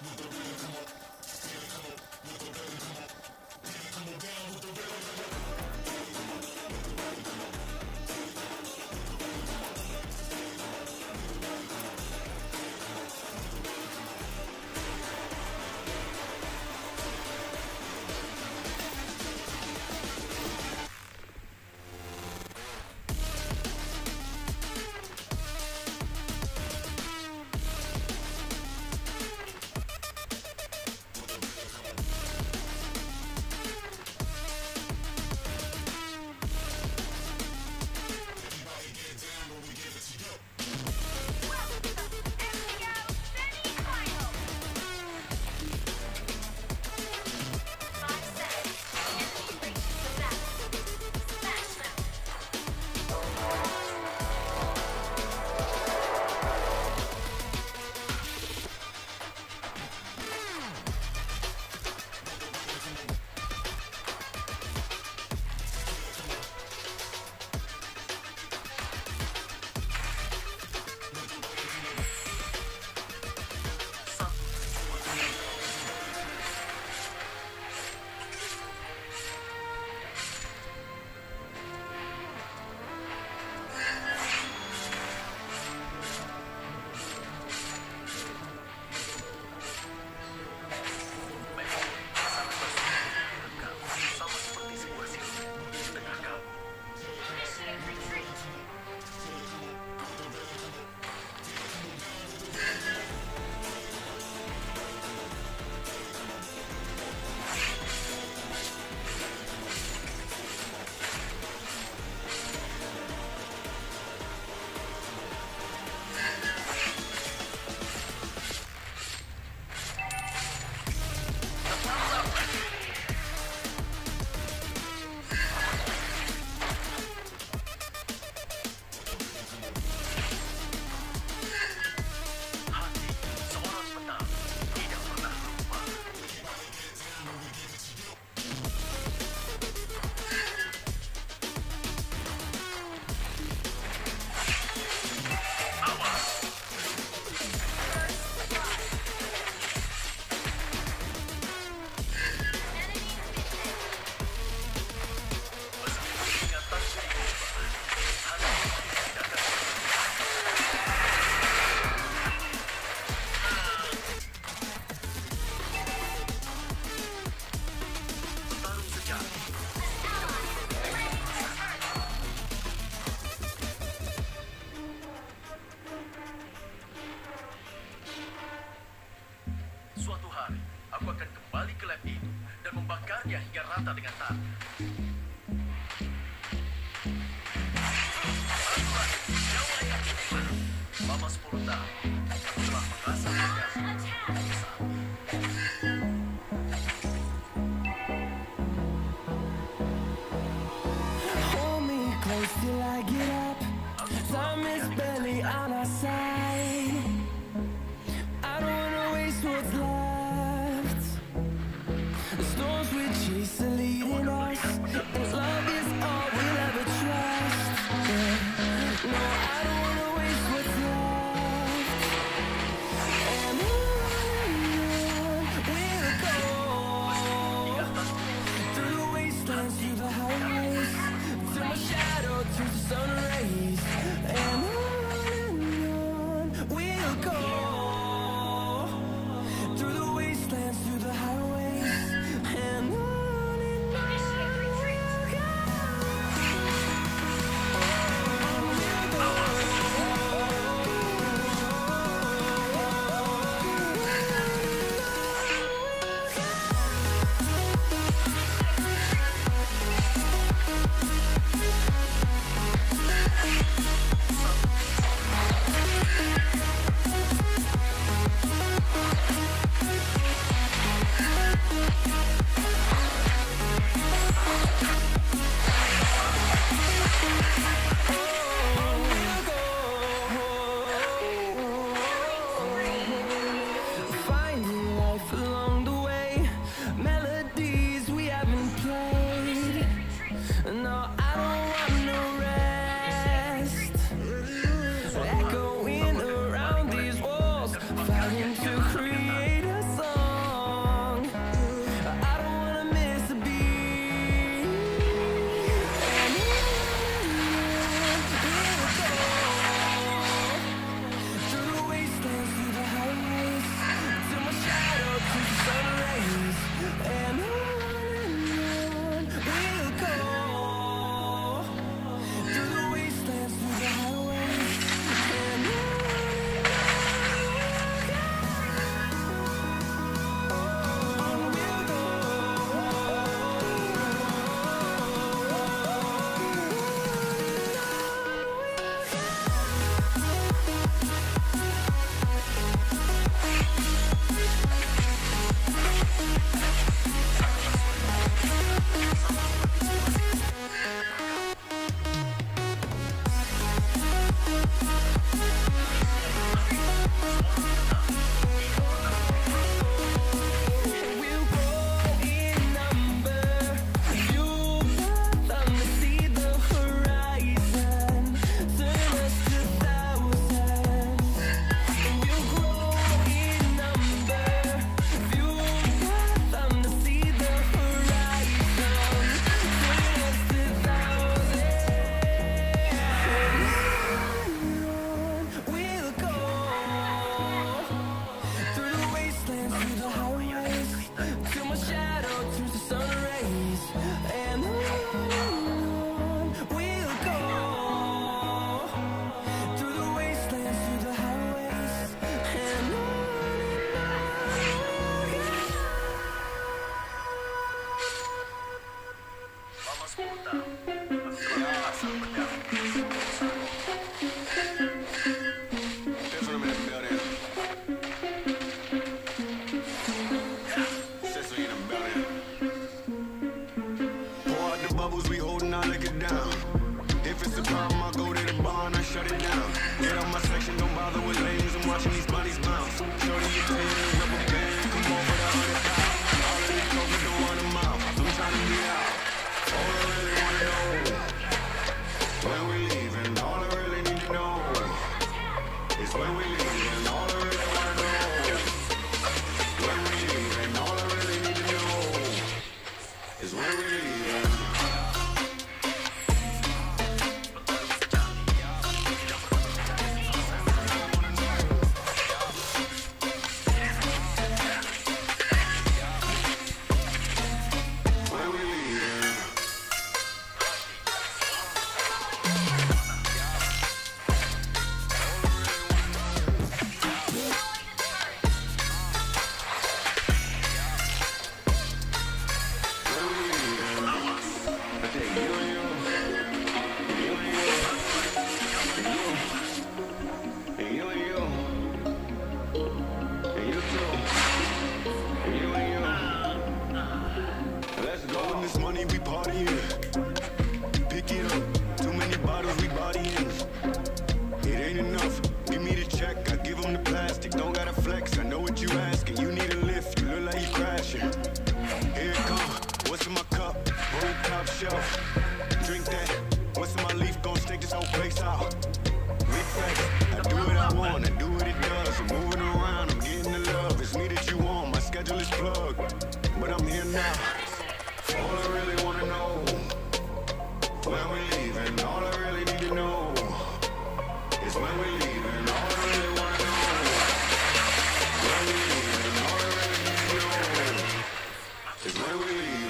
Hmm. aku akan kembali ke lab itu dan membakarnya hingga rata dengan tanah. take this whole place out. Big facts. I do what I want, I do what it does. I'm moving around, I'm getting the love. It's me that you want, my schedule is plugged. But I'm here now. All I really wanna know when we leaving. All I really need to know is when we leaving. All I really wanna know when we leaving. All I really need to know is when we leaving.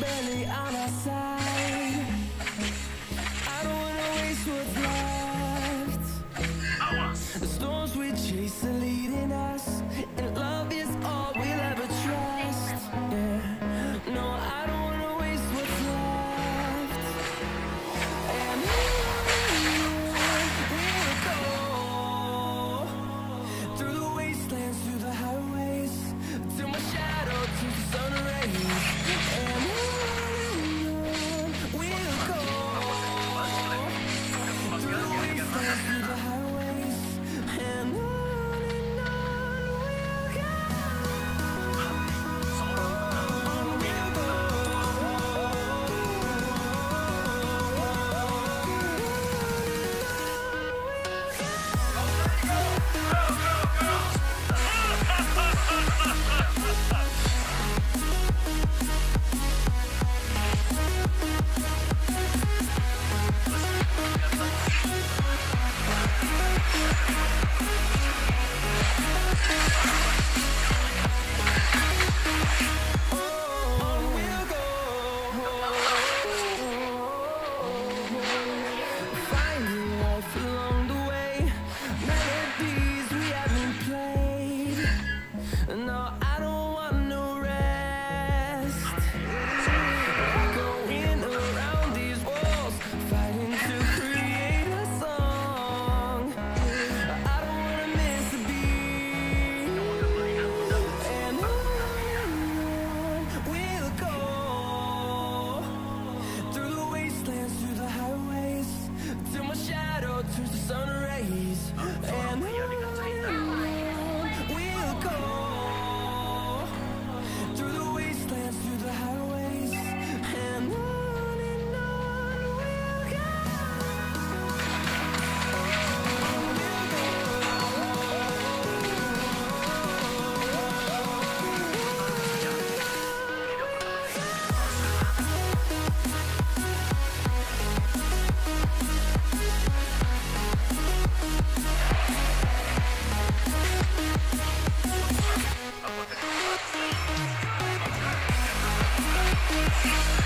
barely on our side.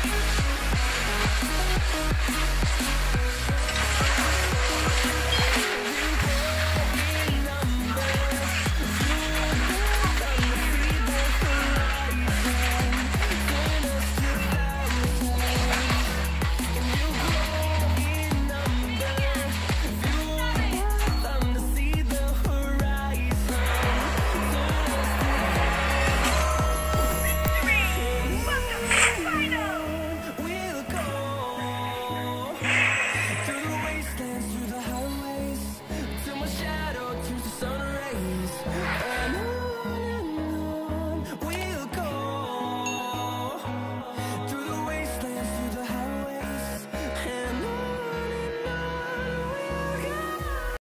Thank you.